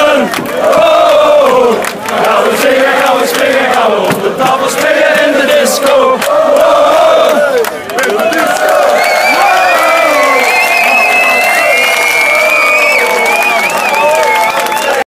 Johnson!